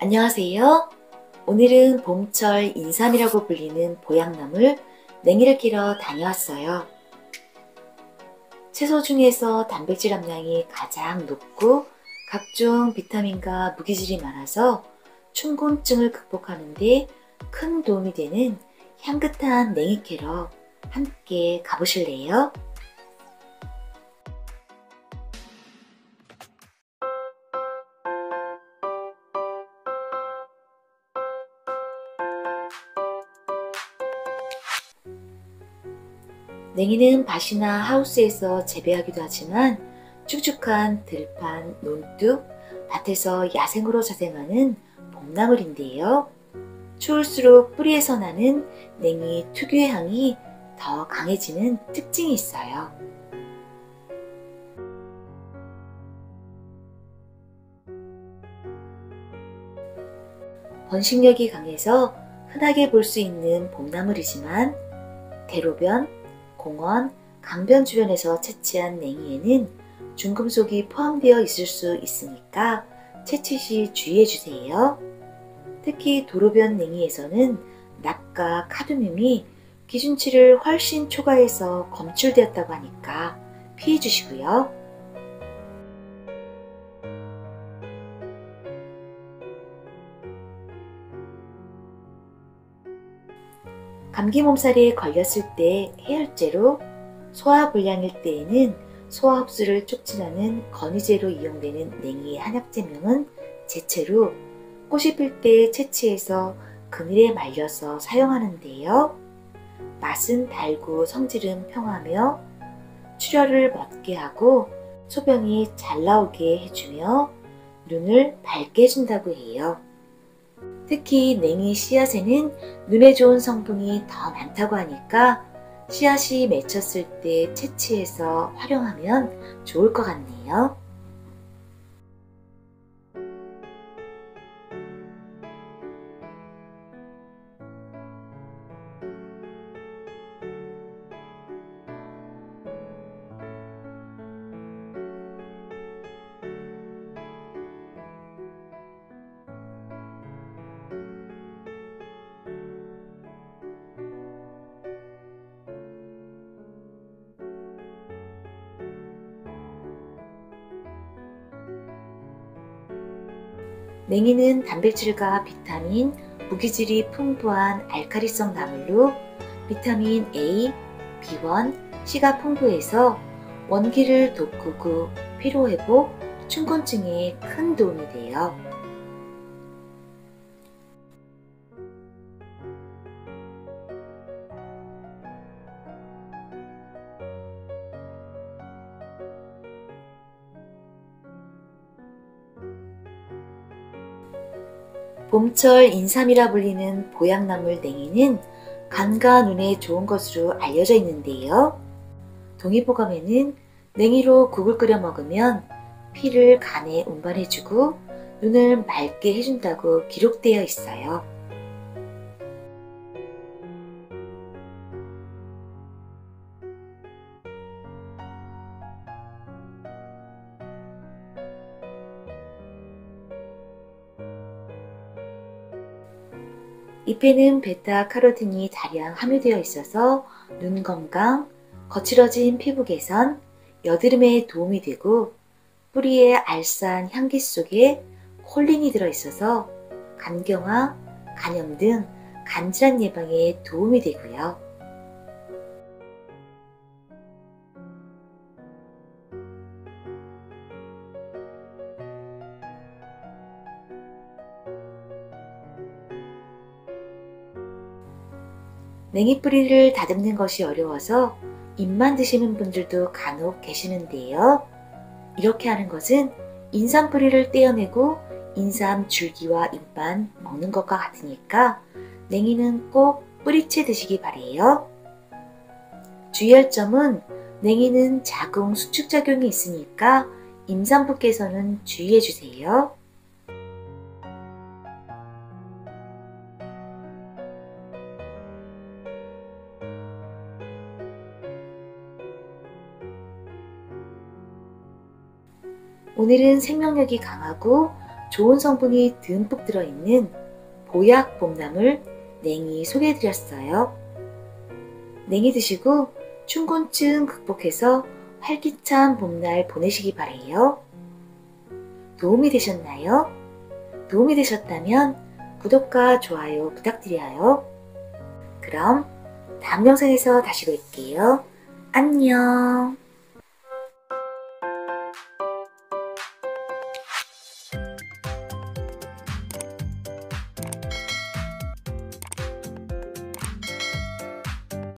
안녕하세요. 오늘은 봄철 인삼이라고 불리는 보양나물 냉이를 키러 다녀왔어요. 채소 중에서 단백질 함량이 가장 높고 각종 비타민과 무기질이 많아서 춘곤증을 극복하는데 큰 도움이 되는 향긋한 냉이 캐러 함께 가보실래요? 냉이는 밭이나 하우스에서 재배하기도 하지만 축축한 들판, 논둑, 밭에서 야생으로 자생하는 봄나물인데요. 추울수록 뿌리에서 나는 냉이 특유의 향이 더 강해지는 특징이 있어요. 번식력이 강해서 흔하게 볼 수 있는 봄나물이지만 대로변, 공원, 강변 주변에서 채취한 냉이에는 중금속이 포함되어 있을 수 있으니까 채취 시 주의해 주세요. 특히 도로변 냉이에서는 납과 카드뮴이 기준치를 훨씬 초과해서 검출되었다고 하니까 피해 주시고요. 감기 몸살에 걸렸을 때 해열제로 소화불량일 때에는 소화 흡수를 촉진하는 건의제로 이용되는 냉이의 한약제명은 제체로 꽃이 필 때 채취해서 그늘에 말려서 사용하는데요. 맛은 달고 성질은 평하며 출혈을 멎게 하고 소변이 잘 나오게 해주며 눈을 밝게 해준다고 해요. 특히 냉이 씨앗에는 눈에 좋은 성분이 더 많다고 하니까 씨앗이 맺혔을 때 채취해서 활용하면 좋을 것 같네요. 냉이는 단백질과 비타민, 무기질이 풍부한 알카리성 나물로 비타민 A, B1, C가 풍부해서 원기를 돋구고 피로회복, 춘곤증에 큰 도움이 돼요. 봄철 인삼이라 불리는 보양나물 냉이는 간과 눈에 좋은 것으로 알려져 있는데요. 동의보감에는 냉이로 국을 끓여 먹으면 피를 간에 운반해주고 눈을 맑게 해준다고 기록되어 있어요. 잎에는 베타카로틴이 다량 함유되어 있어서 눈 건강, 거칠어진 피부 개선, 여드름에 도움이 되고 뿌리의 알싸한 향기 속에 콜린이 들어있어서 간경화, 간염 등 간질환 예방에 도움이 되고요. 냉이 뿌리를 다듬는 것이 어려워서 잎만 드시는 분들도 간혹 계시는데요. 이렇게 하는 것은 인삼 뿌리를 떼어내고 인삼 줄기와 잎만 먹는 것과 같으니까 냉이는 꼭 뿌리채 드시기 바래요. 주의할 점은 냉이는 자궁 수축작용이 있으니까 임산부께서는 주의해 주세요. 오늘은 생명력이 강하고 좋은 성분이 듬뿍 들어있는 보약 봄나물 냉이 소개해드렸어요. 냉이 드시고 춘곤증 극복해서 활기찬 봄날 보내시기 바래요. 도움이 되셨나요? 도움이 되셨다면 구독과 좋아요 부탁드려요. 그럼 다음 영상에서 다시 뵐게요. 안녕.